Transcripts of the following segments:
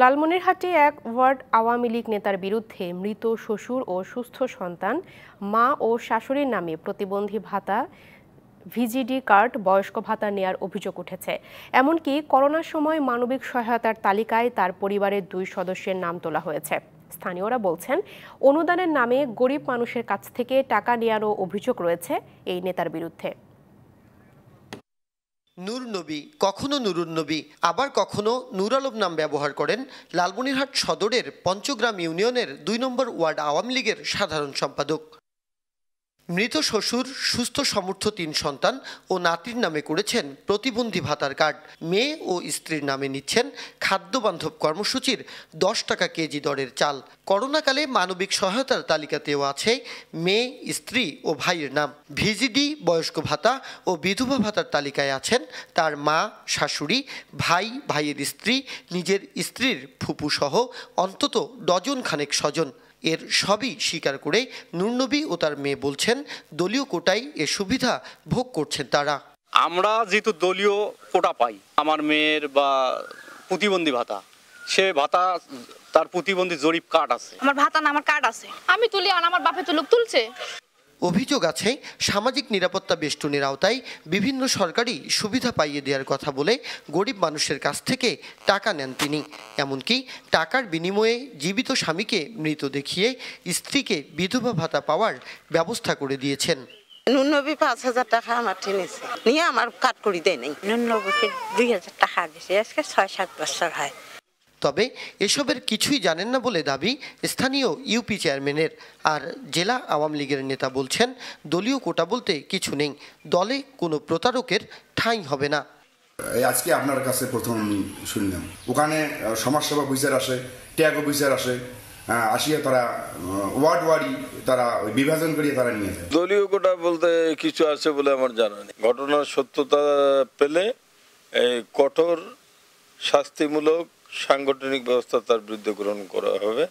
লালমনিরহাটে এক ওয়ার্ড আওয়ামী লীগ নেতার বিরুদ্ধে মৃত শ্বশুর ও সুস্থ সন্তান, মা ও শাশুড়ির নামে প্রতিবন্ধী ভাতা, ভিজিডি কার্ড, বয়স্ক ভাতা নেয়ার অভিযোগ উঠেছে। এমনকি করোনার সময় মানবিক সহায়তার তালিকায় তার পরিবারের দুই সদস্যের নাম তোলা হয়েছে। স্থানীয়রা বলছেন, অনুদানের নামে গরিব মানুষের কাছ থেকে টাকা নেয়ারও অভিযোগ রয়েছে এই নেতার বিরুদ্ধে। নূর নবী, কখনো নুরুন নবী, আবার কখনো নূর আলম নাম ব্যবহার করেন। লালমনিরহাট সদরের পঞ্চগ্রাম ইউনিয়নের দুই নম্বর ওয়ার্ড আওয়ামী লীগের সাধারণ সম্পাদক। মৃত শ্বশুর, সুস্থ সমর্থ তিন সন্তান ও নাতির নামে করেছেন প্রতিবন্ধী ভাতার কার্ড। মেয়ে ও স্ত্রীর নামে নিচ্ছেন খাদ্যবান্ধব কর্মসূচির দশ টাকা কেজি দরের চাল। করোনাকালে মানবিক সহায়তার তালিকাতেও আছে মেয়ে, স্ত্রী ও ভাইয়ের নাম। ভিজিডি, বয়স্ক ভাতা ও বিধবা ভাতার তালিকায় আছেন তার মা, শাশুড়ি, ভাই, ভাইয়ের স্ত্রী, নিজের স্ত্রীর ফুপু সহ অন্তত ডজন খানেক স্বজন। এর সবই স্বীকার করে নূরনবী ও তার মেয়ে বলছেন দলীয় কোটাই এ সুবিধা ভোগ করছেন তারা। আমরা যেহেতু দলীয় কোটা পাই আমার মেয়ের বা প্রতিবন্ধী ভাতা সে ভাতা তার প্রতিবন্ধী জরিপ কার্ড আছে। আমার ভাতা না আমার কার্ড আছে। আমি তুলি আর আমার বাপে তুলুক তুলছে। অভিযোগ আছে, সামাজিক নিরাপত্তা বেষ্টনীর আওতায় বিভিন্ন সরকারি সুবিধা পাইয়ে দেওয়ার কথা বলে গরিব মানুষের কাছ থেকে টাকা নেন তিনি। এমনকি টাকার বিনিময়ে জীবিত স্বামীকে মৃত দেখিয়ে স্ত্রীকে বিধবা ভাতা পাওয়ার ব্যবস্থা করে দিয়েছেন। নুনবী পাঁচ হাজার টাকা আমার টেনেছে নিয়ে আমার কাট করি দেয় নাই। দুই হাজার টাকা দিছে। আজকে ছয় সাত বছর হয়। তবে এসবের কিছুই জানেন না বলে দাবি স্থানীয় ইউপি চেয়ারম্যানের। আর জেলা আওয়ামী লীগের নেতা বলছেন দলীয় কোটা বলতে কিছু নেই দলে কোনো প্রতারকের ঠাঁই হবে না। আজকে আপনার কাছে প্রথম শুনলাম। ওখানে সমাজসেবা বিচার আসে ট্যাগও বিচার আসে আসিয়া তারা ওয়ার্ড ওয়ার্ডই তারা বিভাজন করিয়ে তারা নিয়ে যায়। দলীয় কোটা বলতে কিছু আছে বলে আমার জানা নেই। ঘটনার সত্যতা পেলে এই কঠোর শাস্তিমূলক সাংগঠনিক ব্যবস্থা তার বিরুদ্ধে গ্রহণ করা হবে।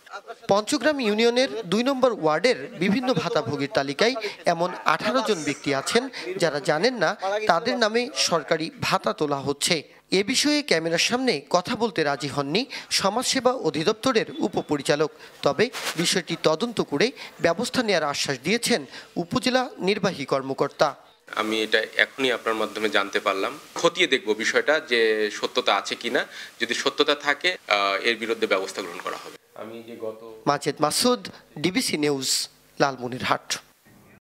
পঞ্চগ্রাম ইউনিয়নের দুই নম্বর ওয়ার্ডের বিভিন্ন ভাতাভোগীর তালিকায় এমন আঠারো জন ব্যক্তি আছেন যারা জানেন না তাদের নামে সরকারি ভাতা তোলা হচ্ছে। এ বিষয়ে ক্যামেরার সামনে কথা বলতে রাজি হননি সমাজসেবা অধিদপ্তরের উপপরিচালক। তবে বিষয়টি তদন্ত করে ব্যবস্থা নেওয়ার আশ্বাস দিয়েছেন উপজেলা নির্বাহী কর্মকর্তা। আমি এটা এখনই আপনার মাধ্যমে জানতে পারলাম। খতিয়ে দেখব বিষয়টা যে সত্যতা আছে কিনা। যদি সত্যতা থাকে আহ, এর বিরুদ্ধে ব্যবস্থা গ্রহণ করা হবে। আমি যে গত মাসুদ ডিবিসি নিউজ লালমনিরহাট।